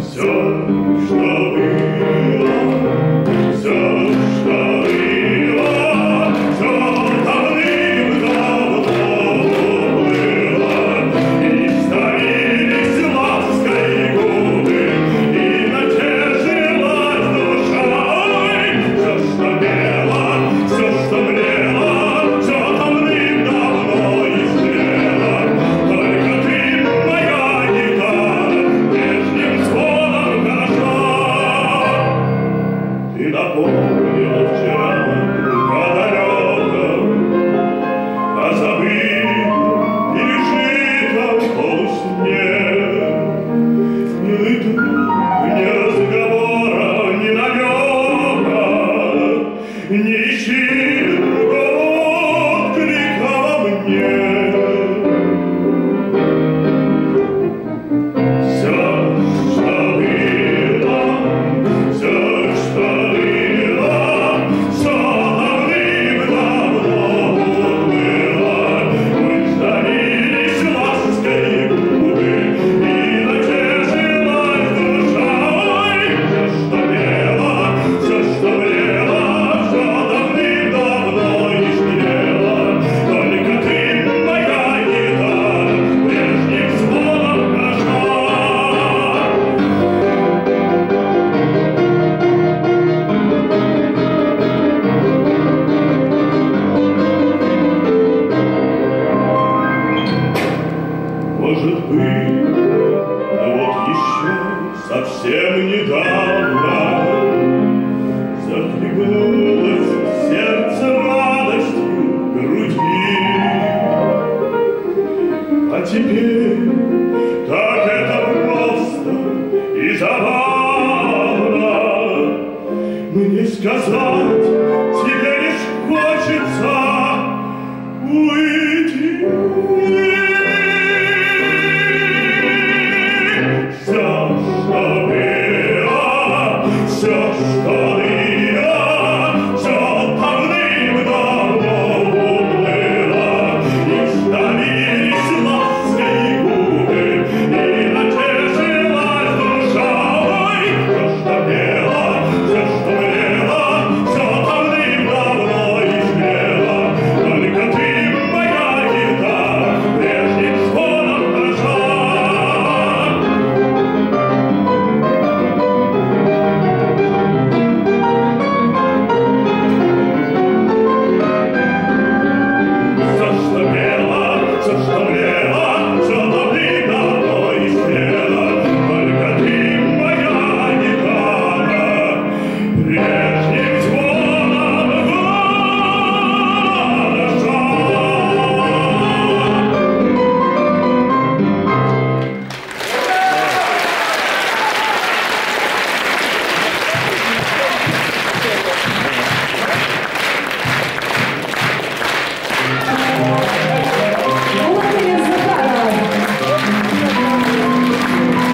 все, что может быть, но вот еще совсем недавно захлебнулось сердце радостью груди. А теперь так это просто и забавно мне сказать, тебе лишь хочется уйти.